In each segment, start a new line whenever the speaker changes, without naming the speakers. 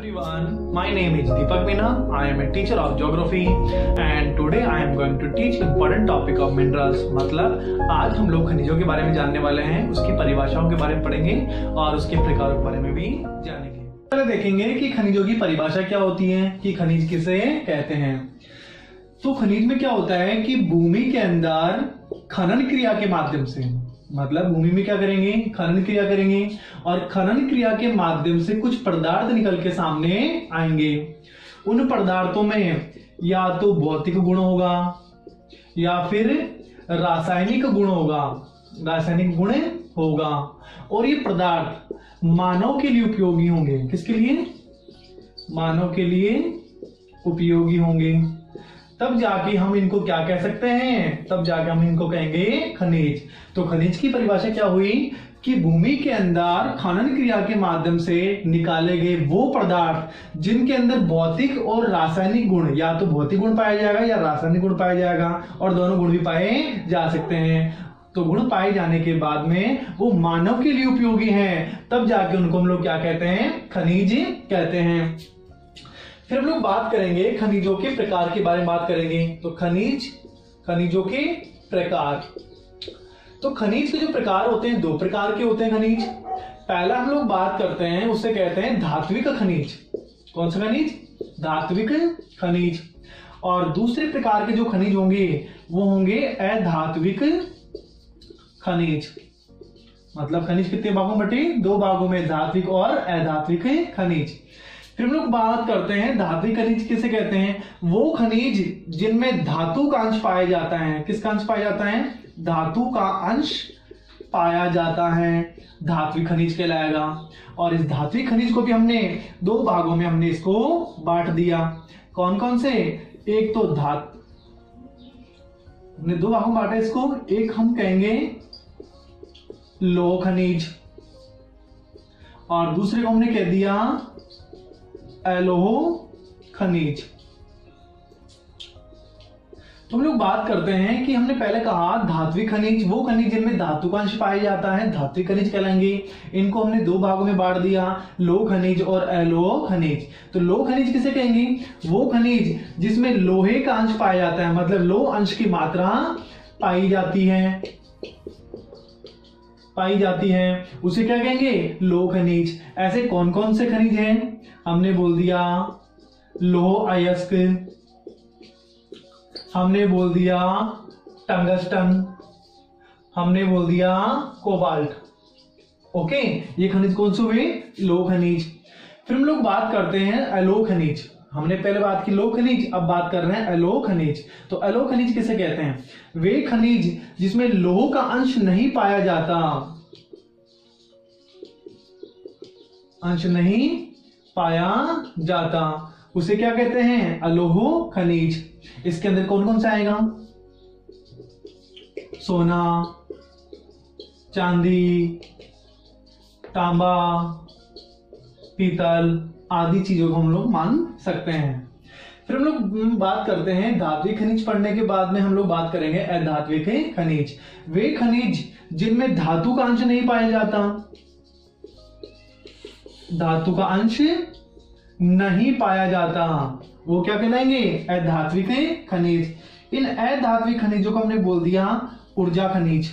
everyone, my name is Deepak Meena. I am a teacher of geography and today I am going to teach important topic of minerals. मतलब आज हम लोग खनिजों के बारे में जानने वाले हैं उसकी परिभाषाओं के बारे में पढ़ेंगे और उसके प्रकारों के बारे में भी जानेंगे पहले देखेंगे कि खनिजों की परिभाषा क्या होती है कि खनिज किसे कहते हैं तो खनिज में क्या होता है कि भूमि के अंदर खनन क्रिया के माध्यम से मतलब भूमि में क्या करेंगे? खनन क्रिया करेंगे। और खनन क्रिया के माध्यम से कुछ पदार्थ निकल के सामने आएँगे। उन पदार्थों में या तो भौतिक गुण होगा, या फिर रासायनिक गुण होगा। रासायनिक गुण होगा। और ये पदार्थ मानव के लिए उपयोगी होंगे। किसके लिए? मानव के लिए उपयोगी होंगे। तब जाके हम इनको क्या कह सकते हैं? तब जाके हम इनको कहेंगे खनिज। तो खनिज की परिभाषा क्या हुई? कि भूमि के अंदर खनन क्रिया के माध्यम से निकाले गए वो पदार्थ, जिनके अंदर भौतिक और रासायनिक गुण, या तो भौतिक गुण पाया जाएगा या रासायनिक गुण पाया जाएगा, और दोनों गुण भी पाए जा सकते हैं। तो गुण पाए जाने के बाद में वो मानव के लिए उपयोगी हैं। तब जाके उनको हम लोग क्या कहते हैं? खनिज कहते हैं। फिर हम लोग बात करेंगे खनिजों के प्रकार के बारे में बात करेंगे। तो खनिज, खनिजों के प्रकार। तो खनिज के जो प्रकार होते हैं, दो प्रकार के होते हैं खनिज। पहला हम लोग बात करते हैं उससे कहते हैं धात्विक खनिज। कौन सा खनिज? धात्विक खनिज। और दूसरे प्रकार के जो खनिज होंगे, वो होंगे अधात्विक खनिज। मतलब खनिज कितने भागों में बटे? दो भागों में धात्विक और अधात्विक खनिज। फिर हम लोग बात करते हैं, धातु खनिज किसे कहते हैं? वो खनिज जिनमें धातु का अंश पाया जाता है। किसका अंश पाया जाता है? धातु का अंश पाया जाता है। धातु खनिज कहलाएगा। और इस धातु खनिज को भी हमने दो भागों में हमने इसको बांट दिया। कौन कौन से? एक तो धात हमने दो भागों में बांटा इसको। एक हम कहेंगे लोह खनिज। और दूसरे को हमने कह दिया एलोह खनिज। तो हम लोग बात करते हैं कि हमने पहले कहा धात्विक खनिज, वो खनिज जिनमें धातु का अंश पाया जाता है, धात्विक खनिज कहलाएँगे। इनको हमने दो भागों में बांट दिया, लोह खनिज और एलोह खनिज। तो लोह खनिज किसे कहेंगे? वो खनिज जिसमें लोहे का अंश पाया जाता है मतलब लोह अंश की मात्रा पाई जाती है। पाई जाती है। उसे क्या कहेंगे? लोह खनिज। ऐसे कौन कौन से खनिज हैं? हमने बोल दिया, लोह अयस्क। हमने बोल दिया, टंगस्टन। हमने बोल दिया, कोबाल्ट। ओके? ये खनिज कौन से हुए? लोह खनिज। फिर हम लोग बात करते हैं अलोह खनिज। हमने पहले बात की लोह खनिज, अब बात कर रहे हैं अलोह खनिज। तो अलोह खनिज किसे कहते हैं? वे खनिज जिसमें लोह का अंश नहीं पाया जाता। अंश नहीं पाया जाता। उसे क्या कहते हैं? अलोह खनिज। इसके अंदर कौन कौन सा आएगा? सोना, चांदी, तांबा, पीतल आदि चीज़ों को हम लोग मान सकते हैं। फिर हम लोग बात करते हैं धात्विक खनिज पढ़ने के बाद में हम लोग बात करेंगे अधात्विक खनिज। वे खनिज जिनमें धातु का अंश नहीं पाया जाता धातु का अंश नहीं पाया जाता। वो क्या कहलाएँगे? अधात्विक खनिज। इन अधात्विक खनिजों को हमने बोल दिया ऊर्जा खनिज।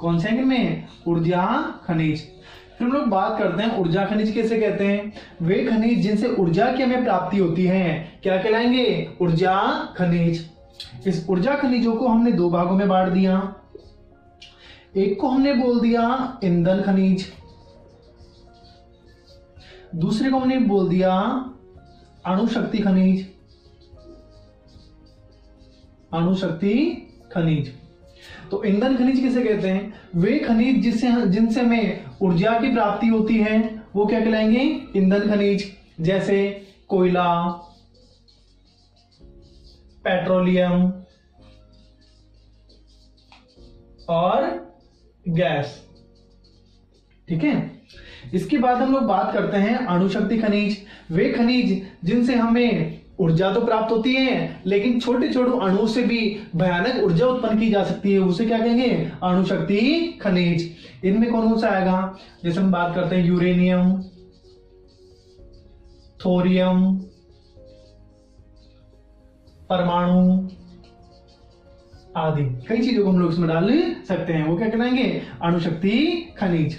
कौन से में ऊर्जा खनिज। फिर हम लोग बात करते हैं ऊर्जा खनिज कैसे कहते हैं। वे खनिज जिनसे ऊर्जा की हमें प्राप्ति होती है, क्या कहलाएँगे? ऊर्जा खनिज। इस ऊर्जा खनिजों को हमने दो भागों में बांट दिया। एक को हमने बोल दिया ईंधन खनिज। दूसरे को हमने बोल दिया अणुशक्ति खनिज। अणुशक्ति खनिज। तो ईंधन खनिज किसे कहते हैं? वे खनिज जिससे जिनसे हमें ऊर्जा की प्राप्ति होती है, वो क्या कहलाएँगे? ईंधन खनिज। जैसे कोयला, पेट्रोलियम और गैस। ठीक है? इसके बाद हम लोग बात करते हैं अणुशक्ति खनिज। वे खनिज जिनसे हमें ऊर्जा तो प्राप्त होती है, लेकिन छोटे छोटे अणु से भी भयानक ऊर्जा उत्पन्न की जा सकती है। उसे क्या कहेंगे? अणुशक्ति खनिज। इनमें कौन कौन सा आएगा? जैसे हम बात करते हैं यूरेनियम, थोरियम, परमाणु आदि। कई चीज़ों को हम लोग इसमें डाल सकते हैं। वो क्या कहलाएँगे? अणुशक्ति खनिज।